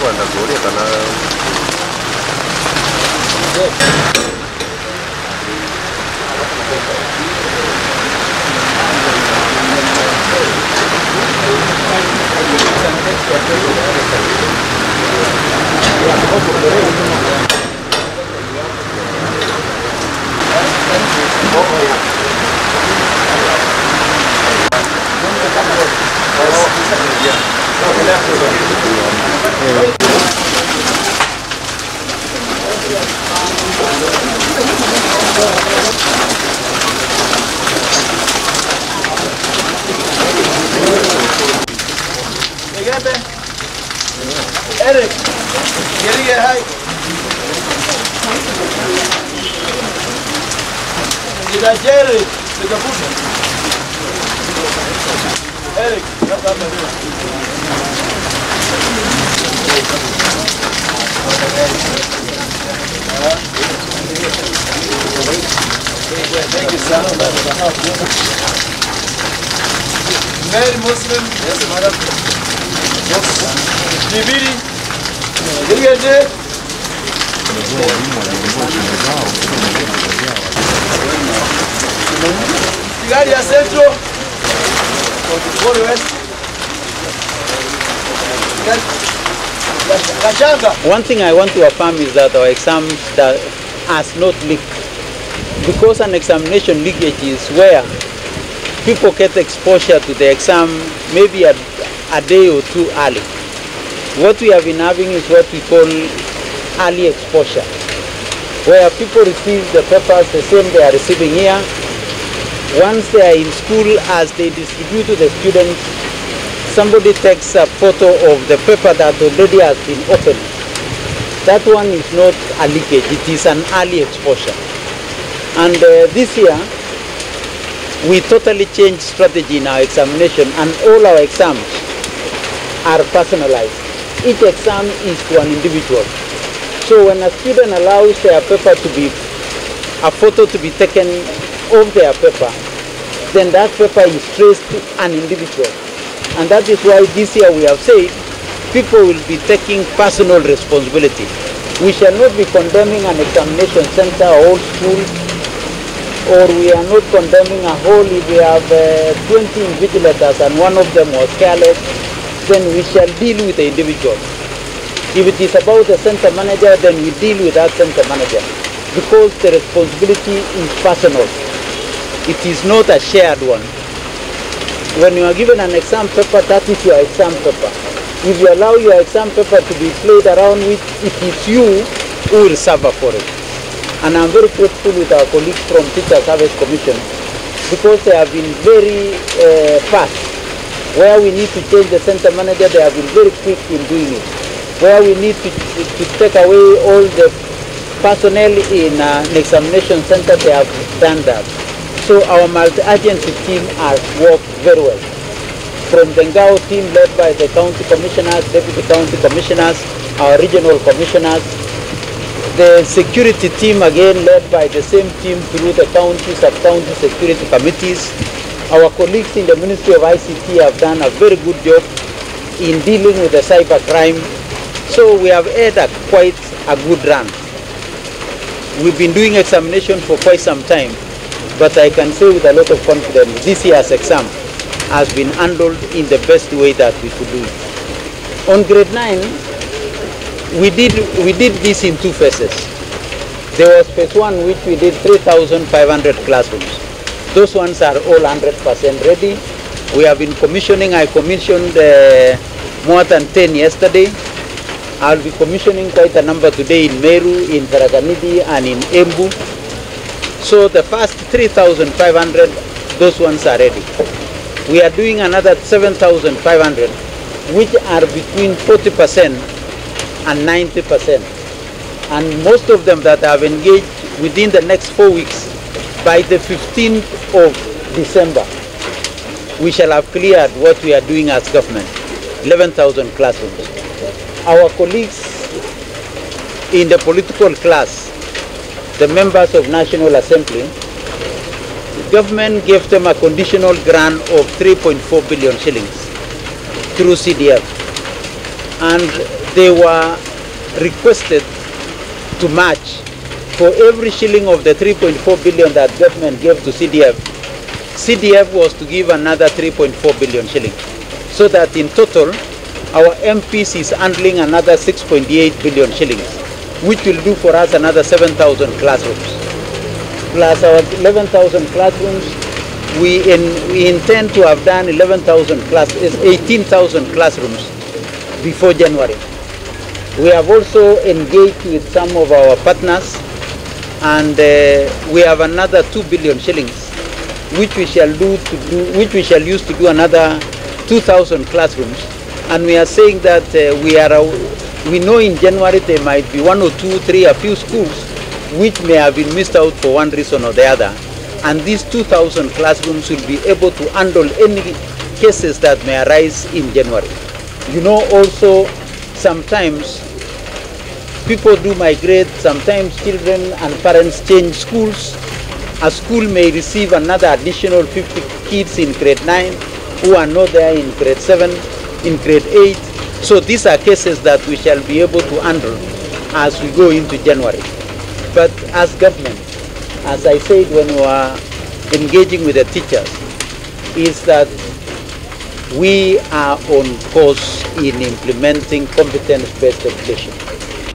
cuando ocurre con la... Yeah. Egepe. Erik. Geriye hay. Gida Jerry. Gida Erik. Erik. Muslim. Yes, madam. West. One thing I want to affirm is that our exam that has not leaked. Because an examination leakage is where people get exposure to the exam maybe a, a day or two early. What we have been having is what we call early exposure, where people receive the papers the same they are receiving here. Once they are in school, as they distribute to the students, somebody takes a photo of the paper that already has been opened. That one is not a leakage, it is an early exposure. And uh, this year, we totally changed strategy in our examination and all our exams are personalized. Each exam is to an individual. So when a student allows their paper to be, a photo to be taken of their paper, then that paper is traced to an individual. And that is why this year we have said people will be taking personal responsibility. We shall not be condemning an examination center or school or we are not condemning a whole, if we have uh, 20 invigilators and one of them was careless, then we shall deal with the individual. If it is about the center manager, then we deal with that center manager because the responsibility is personal. It is not a shared one. When you are given an exam paper, that is your exam paper. If you allow your exam paper to be played around with, it is you who will suffer for it. And I'm very grateful with our colleagues from Teacher Service Commission because they have been very uh, fast. Where we need to change the center manager, they have been very quick in doing it. Where we need to, to, to take away all the personnel in uh, an examination center, they have done that. So our multi-agency team has worked very well. From the Ngao team led by the county commissioners, deputy county commissioners, our regional commissioners, the security team again led by the same team through the county, sub-county security committees. Our colleagues in the Ministry of ICT have done a very good job in dealing with the cyber crime. So we have had a quite a good run. We've been doing examination for quite some time, but I can say with a lot of confidence this year's exam has been handled in the best way that we could do. On grade 9, we did we did this in two phases. There was phase one which we did 3,500 classrooms. Those ones are all 100% ready. We have been commissioning. I commissioned uh, more than 10 yesterday. I'll be commissioning quite a number today in Meru, in Tharaka Nithi, and in Embu. So the first 3,500, those ones are ready. We are doing another 7,500, which are between 40% and 90%. And most of them that have engaged within the next four weeks, by the 15th of December, we shall have cleared what we are doing as government, 11,000 classrooms. Our colleagues in the political class, the members of National Assembly, government gave them a conditional grant of 3.4 billion shillings through CDF. And they were requested to match for every shilling of the 3.4 billion that government gave to CDF, CDF was to give another 3.4 billion shilling. So that in total, our MPs is handling another 6.8 billion shillings, which will do for us another 7,000 classrooms. Plus our 11,000 classrooms, we, in, we intend to have done 11,000 class, is 18,000 classrooms before January. We have also engaged with some of our partners and uh, we have another 2 billion shillings which we shall do to do which we shall use to do another 2,000 classrooms and we are saying that uh, we are uh, we know in January there might be one or two, three, a few schools which may have been missed out for one reason or the other and these 2,000 classrooms will be able to handle any cases that may arise in January. You know also sometimes people do migrate, sometimes children and parents change schools. A school may receive another additional 50 kids in grade 9 who are not there in grade 7, in grade 8. So these are cases that we shall be able to handle as we go into January. But as government, as I said when we were engaging with the teachers, is that we are on course in implementing competence-based education.